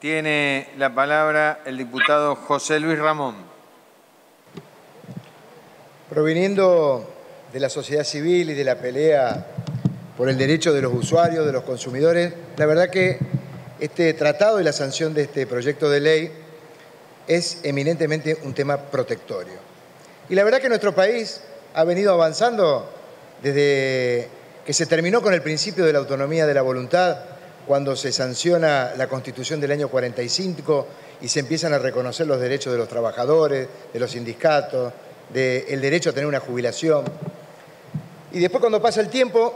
Tiene la palabra el diputado José Luis Ramón. Proviniendo de la sociedad civil y de la pelea por el derecho de los usuarios, de los consumidores, la verdad que este tratado y la sanción de este proyecto de ley es eminentemente un tema protectorio. Y la verdad que nuestro país ha venido avanzando desde que se terminó con el principio de la autonomía de la voluntad cuando se sanciona la Constitución del año 45 y se empiezan a reconocer los derechos de los trabajadores, de los sindicatos, del derecho a tener una jubilación. Y después cuando pasa el tiempo,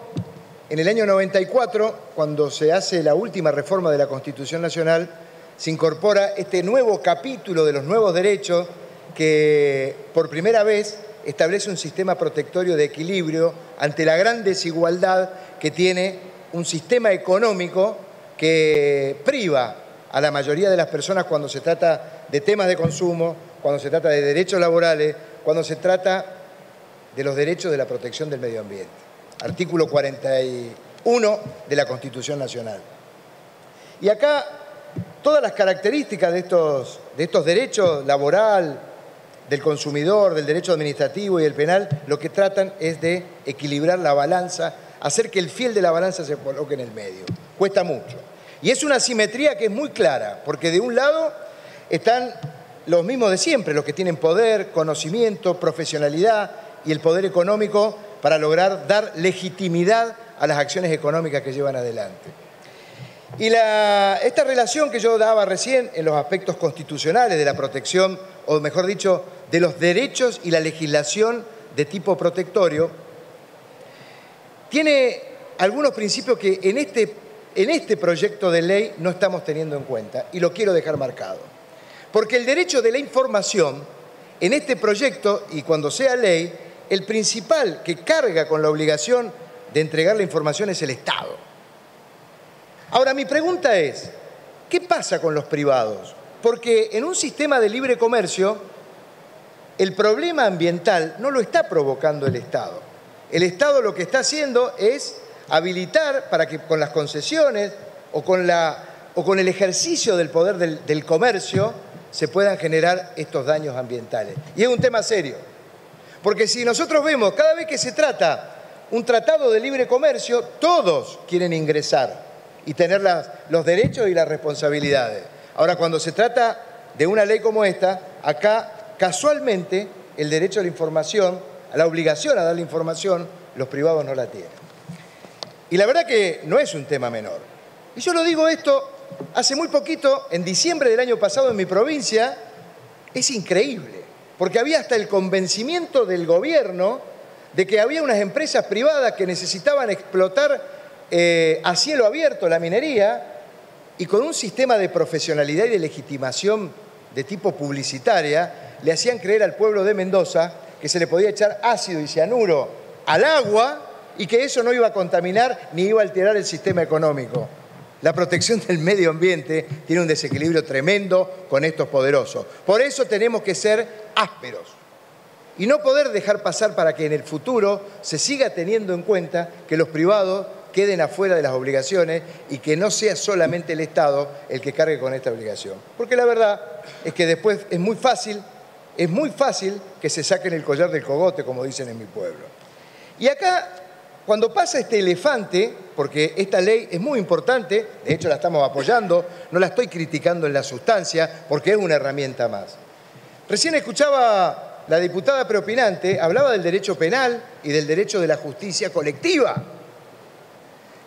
en el año 94, cuando se hace la última reforma de la Constitución Nacional, se incorpora este nuevo capítulo de los nuevos derechos que por primera vez establece un sistema protectorio de equilibrio ante la gran desigualdad que tiene un sistema económico que priva a la mayoría de las personas cuando se trata de temas de consumo, cuando se trata de derechos laborales, cuando se trata de los derechos de la protección del medio ambiente. Artículo 41 de la Constitución Nacional. Y acá todas las características de estos, de estos derechos laboral, del consumidor, del derecho administrativo y del penal, lo que tratan es de equilibrar la balanza hacer que el fiel de la balanza se coloque en el medio. Cuesta mucho. Y es una simetría que es muy clara, porque de un lado están los mismos de siempre, los que tienen poder, conocimiento, profesionalidad y el poder económico para lograr dar legitimidad a las acciones económicas que llevan adelante. Y esta relación que yo daba recién en los aspectos constitucionales de la protección, o mejor dicho, de los derechos y la legislación de tipo protectorio, tiene algunos principios que en este, en este proyecto de ley no estamos teniendo en cuenta y lo quiero dejar marcado. Porque el derecho de la información, en este proyecto y cuando sea ley, el principal que carga con la obligación de entregar la información es el Estado. Ahora, mi pregunta es, ¿qué pasa con los privados? Porque en un sistema de libre comercio, el problema ambiental no lo está provocando el Estado. El Estado lo que está haciendo es habilitar para que con las concesiones o con, la, o con el ejercicio del poder del, comercio se puedan generar estos daños ambientales. Y es un tema serio. Porque si nosotros vemos, cada vez que se trata un tratado de libre comercio, todos quieren ingresar y tener las, los derechos y las responsabilidades. Ahora, cuando se trata de una ley como esta, acá casualmente el derecho a la información la obligación a dar la información, los privados no la tienen. Y la verdad que no es un tema menor. Y yo lo digo esto hace muy poquito, en diciembre del año pasado en mi provincia, es increíble, porque había hasta el convencimiento del gobierno de que había unas empresas privadas que necesitaban explotar eh, a cielo abierto la minería y con un sistema de profesionalidad y de legitimación de tipo publicitaria, le hacían creer al pueblo de Mendoza que se le podía echar ácido y cianuro al agua y que eso no iba a contaminar ni iba a alterar el sistema económico. La protección del medio ambiente tiene un desequilibrio tremendo con estos poderosos. Por eso tenemos que ser ásperos y no poder dejar pasar para que en el futuro se siga teniendo en cuenta que los privados queden afuera de las obligaciones y que no sea solamente el Estado el que cargue con esta obligación. Porque la verdad es que después es muy fácil es muy fácil que se saquen el collar del cogote, como dicen en mi pueblo. Y acá, cuando pasa este elefante, porque esta ley es muy importante, de hecho la estamos apoyando, no la estoy criticando en la sustancia, porque es una herramienta más. Recién escuchaba la diputada preopinante, hablaba del derecho penal y del derecho de la justicia colectiva.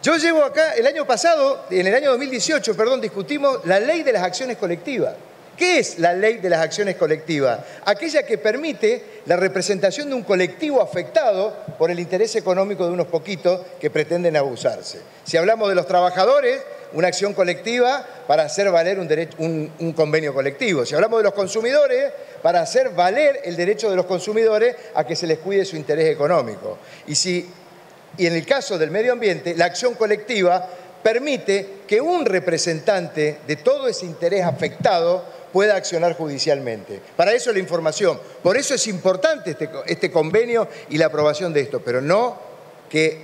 Yo llevo acá, el año pasado, en el año 2018, perdón, discutimos la ley de las acciones colectivas. ¿Qué es la ley de las acciones colectivas? Aquella que permite la representación de un colectivo afectado por el interés económico de unos poquitos que pretenden abusarse. Si hablamos de los trabajadores, una acción colectiva para hacer valer un, convenio colectivo. Si hablamos de los consumidores, para hacer valer el derecho de los consumidores a que se les cuide su interés económico. Y, si, y en el caso del medio ambiente, la acción colectiva permite que un representante de todo ese interés afectado pueda accionar judicialmente. Para eso la información. Por eso es importante este, este convenio y la aprobación de esto, pero no que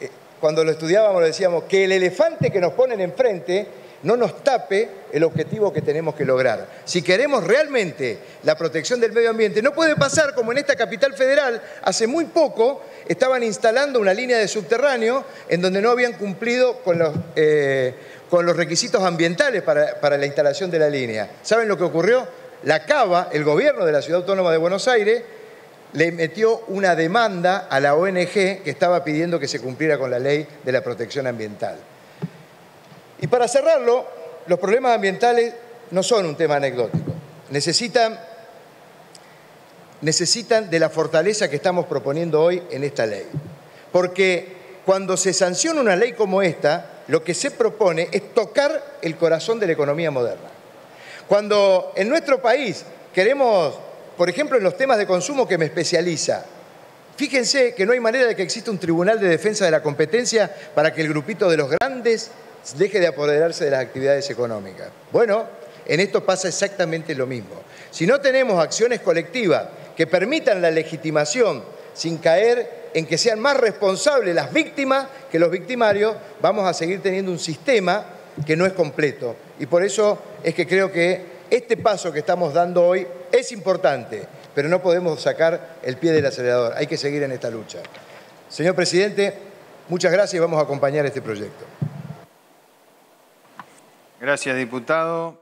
eh, cuando lo estudiábamos decíamos que el elefante que nos ponen enfrente no nos tape el objetivo que tenemos que lograr. Si queremos realmente la protección del medio ambiente, no puede pasar como en esta capital federal, hace muy poco estaban instalando una línea de subterráneo en donde no habían cumplido con los, eh, requisitos ambientales para, para la instalación de la línea. ¿Saben lo que ocurrió? La Cava, el gobierno de la Ciudad Autónoma de Buenos Aires, le metió una demanda a la ONG que estaba pidiendo que se cumpliera con la ley de la protección ambiental. Y para cerrarlo, los problemas ambientales no son un tema anecdótico. Necesitan, necesitan de la fortaleza que estamos proponiendo hoy en esta ley. Porque cuando se sanciona una ley como esta, lo que se propone es tocar el corazón de la economía moderna. Cuando en nuestro país queremos por ejemplo, en los temas de consumo que me especializa. Fíjense que no hay manera de que exista un tribunal de defensa de la competencia para que el grupito de los grandes deje de apoderarse de las actividades económicas. Bueno, en esto pasa exactamente lo mismo. Si no tenemos acciones colectivas que permitan la legitimación sin caer en que sean más responsables las víctimas que los victimarios, vamos a seguir teniendo un sistema que no es completo. Y por eso es que creo que este paso que estamos dando hoy es importante, pero no podemos sacar el pie del acelerador. Hay que seguir en esta lucha. Señor presidente, muchas gracias y vamos a acompañar este proyecto. Gracias, diputado.